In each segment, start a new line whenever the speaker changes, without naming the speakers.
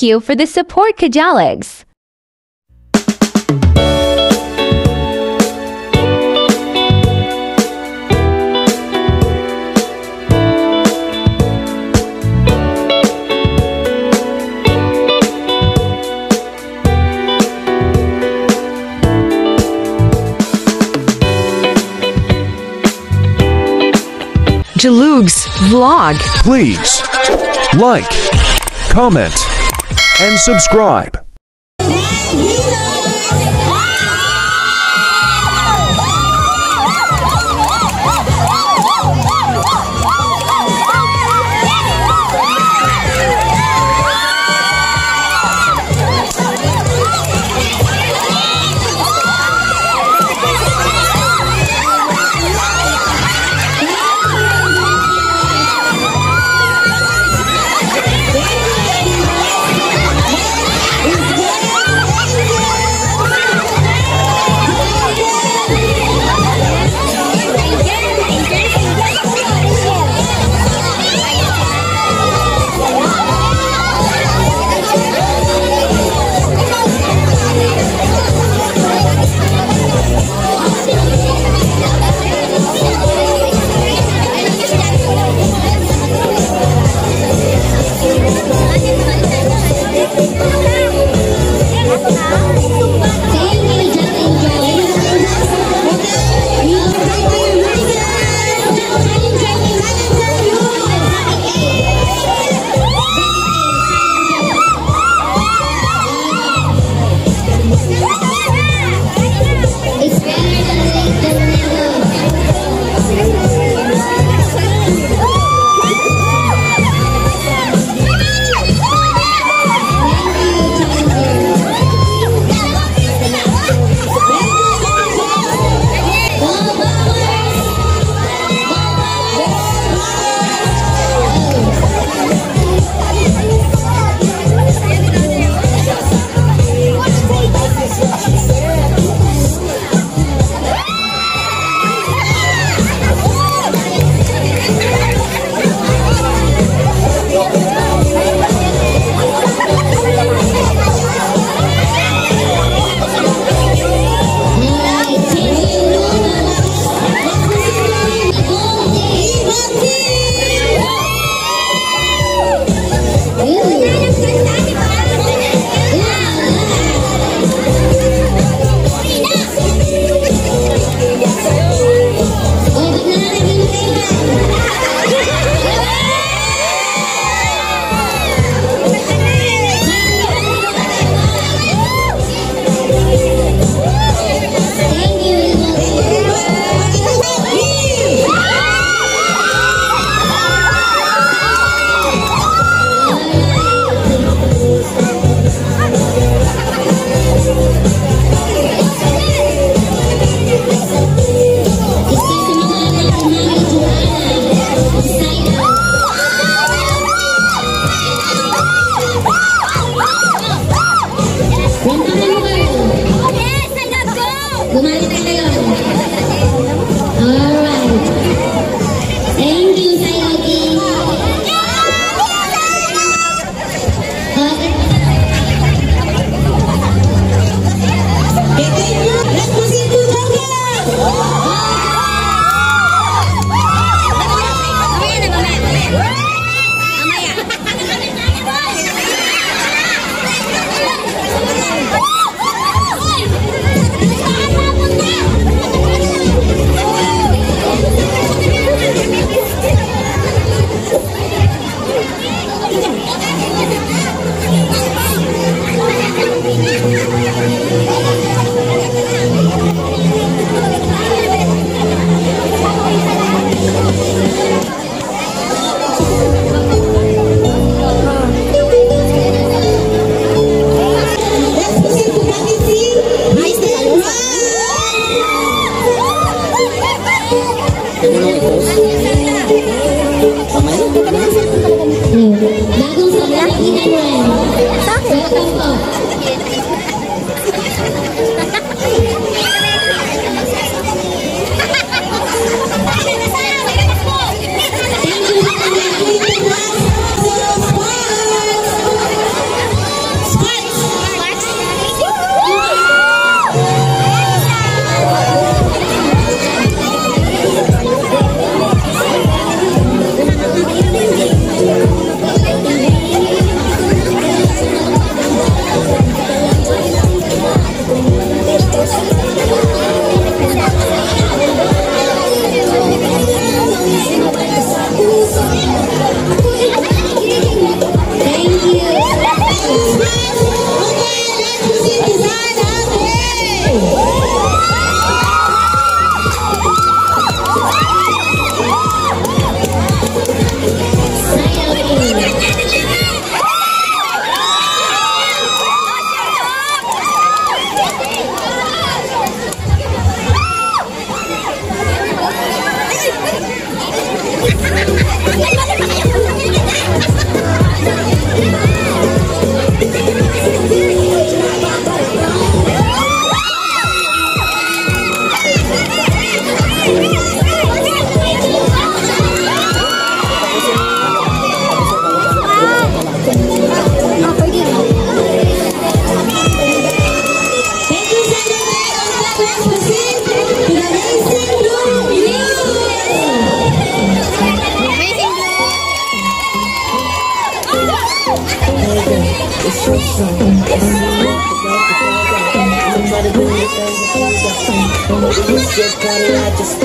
Thank you for the support, Kajalegs. Jolougs vlog.
Please like, comment, and subscribe.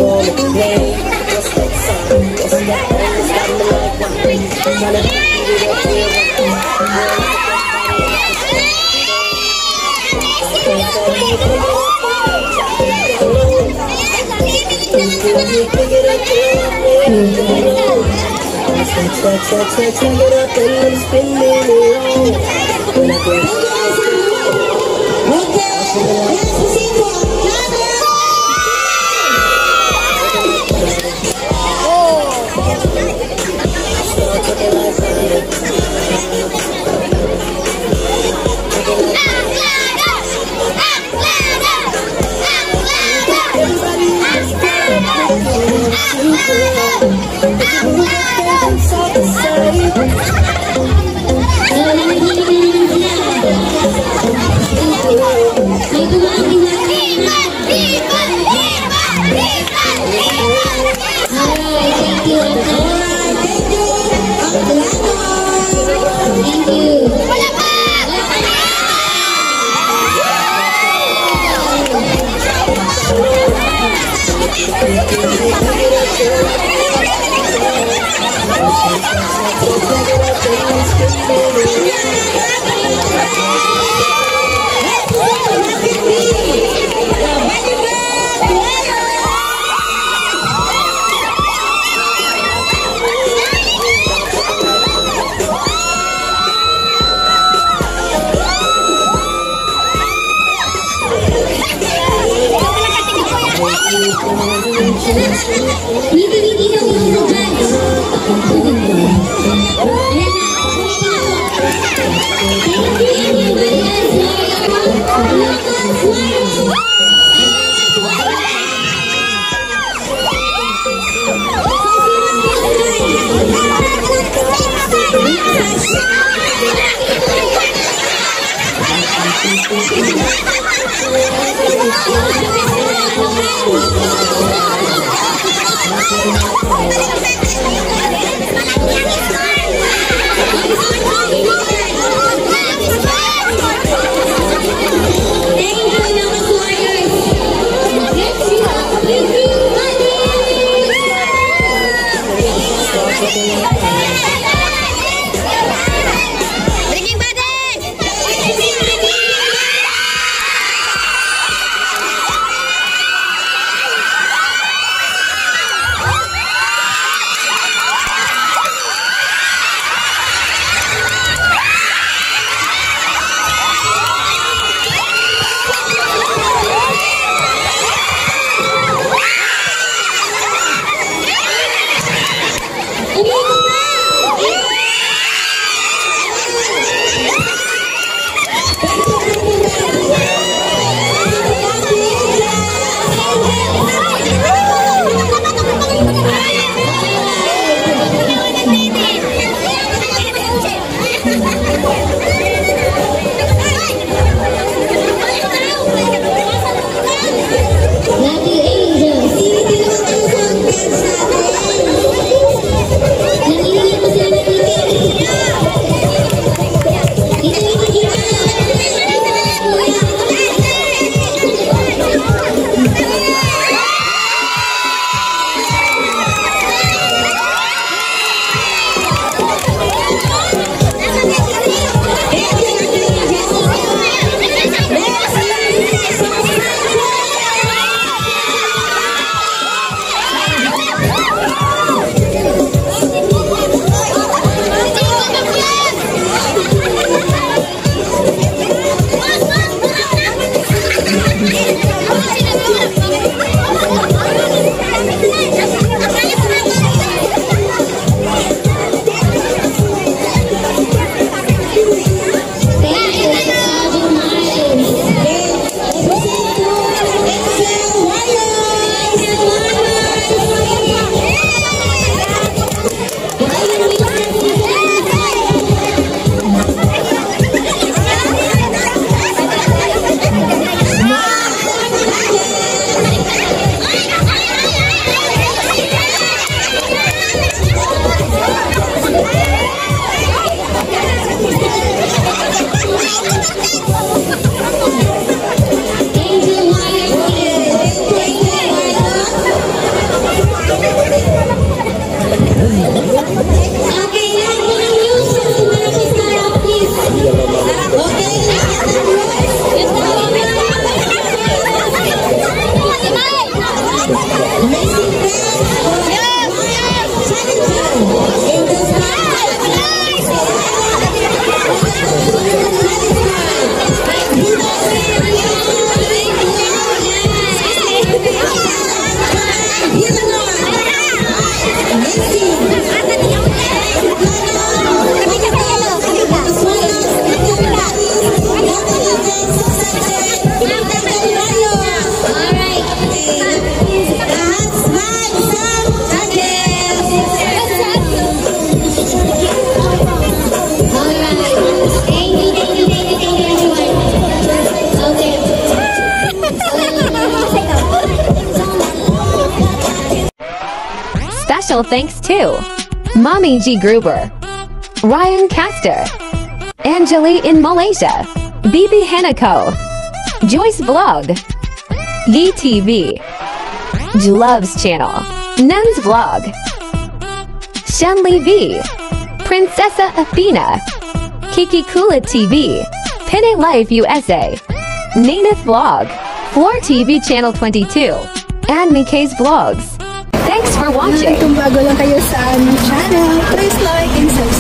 wanna play. What's that song? It's got me like one. I'm to it I'm around. I
Thank
you. ハハハ
ハ!
Special thanks to Mommy G. Gruber, Ryan Castor, Angeli in Malaysia, BB Hanako, Joyce Vlog, Yi TV, Loves Channel, Nuns Vlog, Shenli V, Princessa Athena, Kiki Kula TV, Pine Life USA, Nanith Vlog, Floor TV Channel 22, and Mikay's Vlogs. for watching. Kung
bago lang kayo sa aming channel, please like and subscribe.